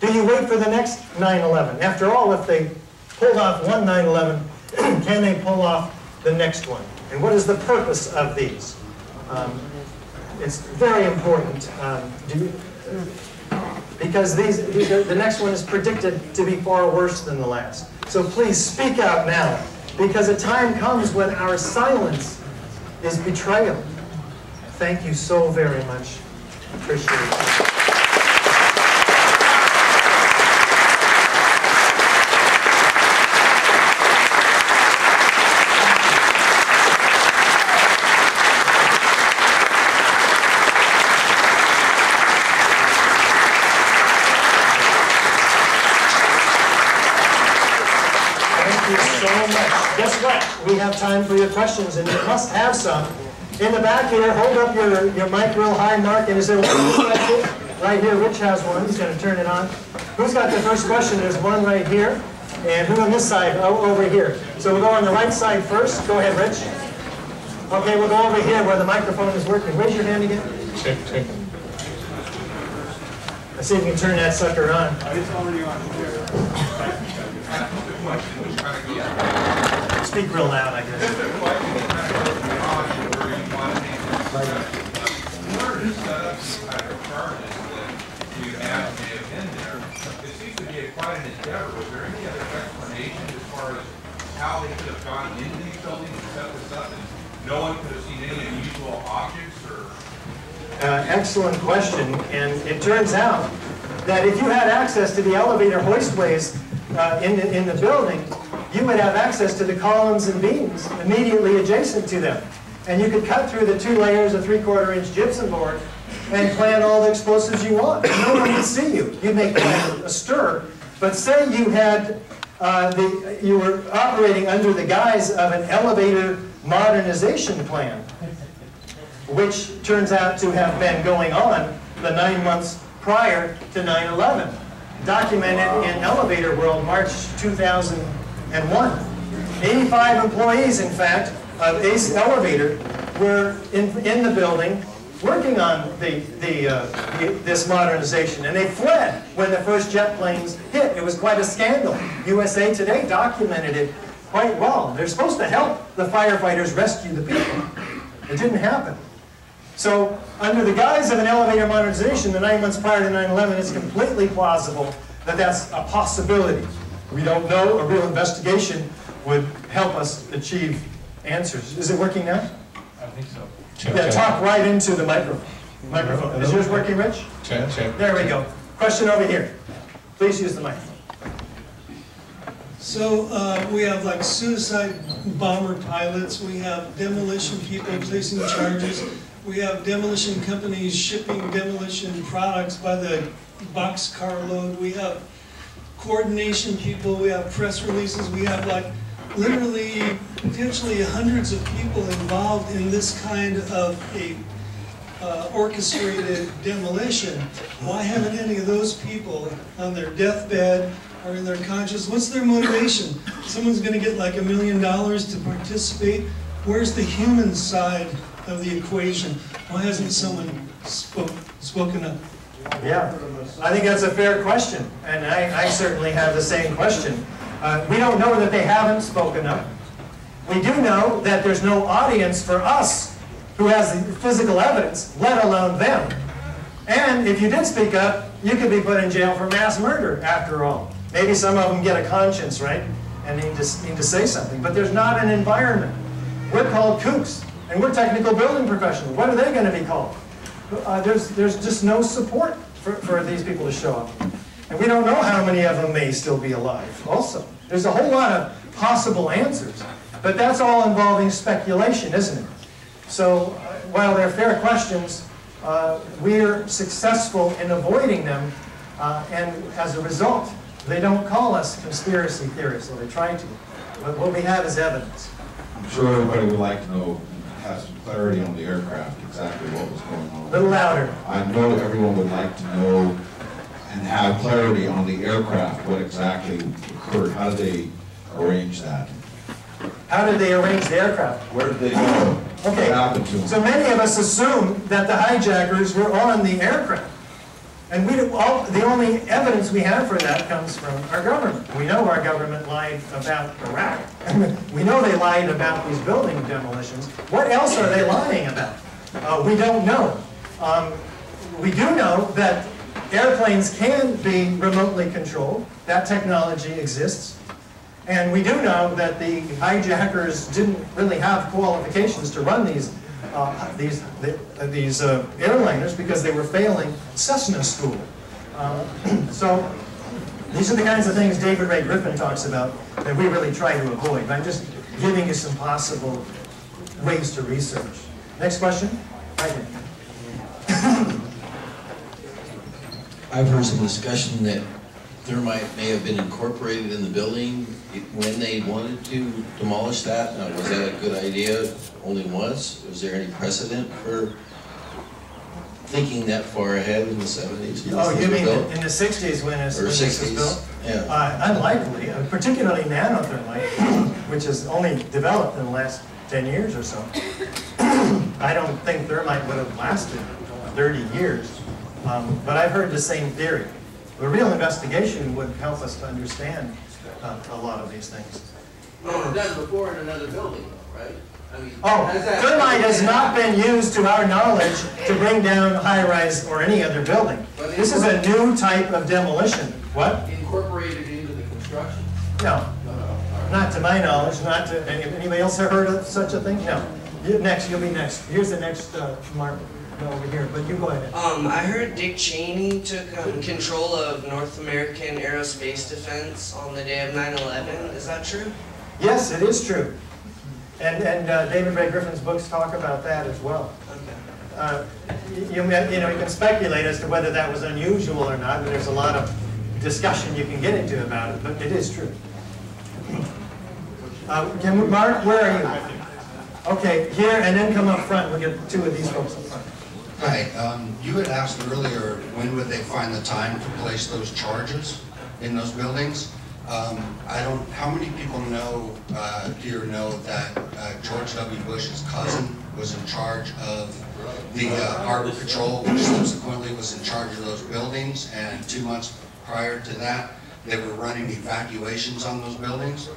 Do you wait for the next 9/11? After all, if they pulled off one 9/11, can they pull off the next one? And what is the purpose of these? Um, It's very important. um, you- because these the next one is predicted to be far worse than the last. So please speak out now, because a time comes when our silence is betrayal. Thank you so very much. Appreciate it. Thank you so much. Guess what? We have time for your questions, and you must have some. In the back here, hold up your, your mic real high, Mark, and is there one right here? Right here, Rich has one, he's gonna turn it on. Who's got the first question? There's one right here, and who on this side? Oh, over here. So we'll go on the right side first. Go ahead, Rich. Okay, we'll go over here where the microphone is working. Raise your hand again. Check, check. Let's see if we can turn that sucker on. Speak real loud, I guess. Was there any other explanation as far as how they could have gotten into these buildings no one could have seen any unusual objects or? Uh, Excellent question, and it turns out that if you had access to the elevator hoistways uh, in the, in the building, you would have access to the columns and beams immediately adjacent to them. And you could cut through the two layers of three-quarter inch gypsum board and plant all the explosives you want. No one would see you. You'd make a stir. But say you had, uh, the, you were operating under the guise of an elevator modernization plan which turns out to have been going on the nine months prior to 9/11, documented in Elevator World, March 2001. 85 employees, in fact, of Ace Elevator were in, in the building working on the, the, uh, the- this modernization, and they fled when the first jet planes hit. It was quite a scandal. USA Today documented it quite well. They're supposed to help the firefighters rescue the people. It didn't happen. So, under the guise of an elevator modernization, the nine months prior to 9/11, it's completely plausible that that's a possibility. We don't know, a real investigation would help us achieve answers. Is it working now? I think so. Check, Yeah, check. talk right into the microphone. Microphone. Is yours working, Rich? Check, check. There we go. Question over here. Please use the mic. So uh, we have like suicide bomber pilots, we have demolition people placing charges, we have demolition companies shipping demolition products by the boxcar load, we have coordination people, we have press releases, we have like literally potentially hundreds of people involved in this kind of a uh, orchestrated demolition. Why haven't any of those people on their deathbed or in their conscience, what's their motivation? Someone's gonna get like a million dollars to participate. Where's the human side of the equation? Why hasn't someone spoke, spoken up? Yeah, I think that's a fair question, and I, I certainly have the same question. Uh, we don't know that they haven't spoken up. We do know that there's no audience for us who has the physical evidence, let alone them. And if you did speak up, you could be put in jail for mass murder, after all. Maybe some of them get a conscience, right? And need to, need to say something. But there's not an environment. We're called kooks, and we're technical building professionals. What are they going to be called? Uh, there's, there's just no support for, for these people to show up. And we don't know how many of them may still be alive also. There's a whole lot of possible answers. But that's all involving speculation, isn't it? So uh, while they're fair questions, uh, we're successful in avoiding them. uh, And as a result, they don't call us conspiracy theorists, or they try to. But what we have is evidence. I'm sure everybody would like to know, have some clarity on the aircraft, exactly what was going A on. little louder. I know everyone would like to know and have clarity on the aircraft, what exactly occurred, how did they arrange that? How did they arrange the aircraft? Where did they go? Okay. What happened to them? So many of us assume that the hijackers were on the aircraft. And we, all, the only evidence we have for that comes from our government. We know our government lied about Iraq. We know they lied about these building demolitions. What else are they lying about? Uh, we don't know. Um, we do know that airplanes can be remotely controlled. That technology exists. And we do know that the hijackers didn't really have qualifications to run these, uh, these, uh, these uh, airliners because they were failing Cessna school. Uh, So these are the kinds of things David Ray Griffin talks about that we really try to avoid. I'm just giving you some possible ways to research. Next question? Right. I've heard some discussion that thermite may have been incorporated in the building when they wanted to demolish that. Now, was that a good idea only once? Was there any precedent for thinking that far ahead in the seventies? Oh, you mean in the sixties when it's- Or when this was sixties? built? Yeah. Uh, Unlikely, uh, particularly nanothermite, which has only developed in the last 10 years or so. I don't think thermite would have lasted 30 years, Um, but I've heard the same theory. A real investigation would help us to understand uh, a lot of these things. Well, it was done before in another building, though, right? I mean, Oh, thermite has not been used to our knowledge to bring down high-rise or any other building. This is a new type of demolition. What? Incorporated into the construction? No. Not to my knowledge, not to, anybody else have heard of such a thing? No. You, next, you'll be next. Here's the next, uh, Mark, no, over here, but you go ahead. Um, I heard Dick Cheney took um, control of North American Aerospace Defense on the day of 9/11. Is that true? Yes, it is true. And, and uh, David Ray Griffin's books talk about that as well. Okay. Uh, You, you know, you can speculate as to whether that was unusual or not, and there's a lot of discussion you can get into about it, but it is true. Uh, Can, we- Mark, where are you? Okay, here, and then come up front, we'll get two of these folks up front. Hi, um, you had asked earlier, when would they find the time to place those charges in those buildings? Um, I don't, how many people know, uh, here know that uh, George W. Bush's cousin was in charge of the uh, harbor patrol, which subsequently was in charge of those buildings, and two months prior to that, they were running evacuations on those buildings?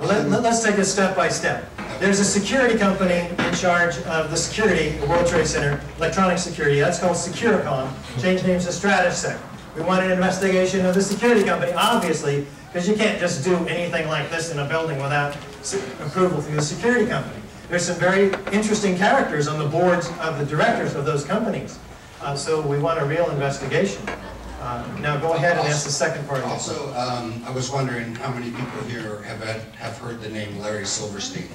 Well, let, let's take it step by step. There's a security company in charge of the security, the World Trade Center, electronic security, that's called Securacom, changed names to Stratesec. We want an investigation of the security company, obviously, because you can't just do anything like this in a building without approval through the security company. There's some very interesting characters on the boards of the directors of those companies. Uh, so we want a real investigation. Uh, Now, go ahead and ask the second part. Also, um, I was wondering how many people here have had, have heard the name Larry Silverstein?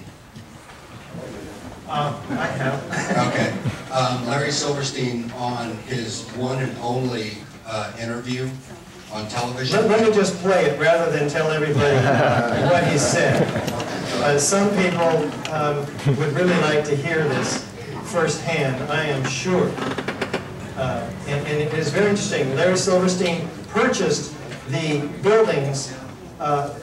Uh, I have. Okay. Um, Larry Silverstein on his one and only uh, interview on television. Let, let me just play it rather than tell everybody what he said. Uh, some people um, would really like to hear this firsthand, I am sure. Uh, and, and it is very interesting. Larry Silverstein purchased the buildings, uh,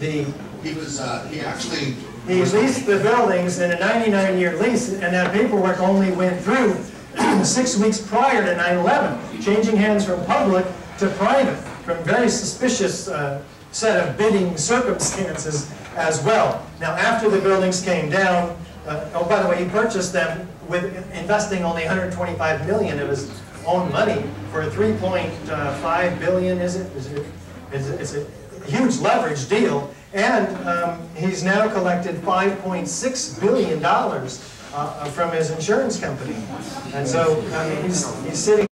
the He was, uh, he actually, he leased the buildings in a 99-year lease, and that paperwork only went through six weeks prior to 9/11, changing hands from public to private, from very suspicious uh, set of bidding circumstances as well. Now, after the buildings came down, uh, oh, by the way, he purchased them with investing only 125 million of his own money for a 3.5 billion, is it? Is it? It's it's a huge leverage deal, and um, he's now collected 5.6 billion dollars uh, from his insurance company. And so, I mean, he's, he's sitting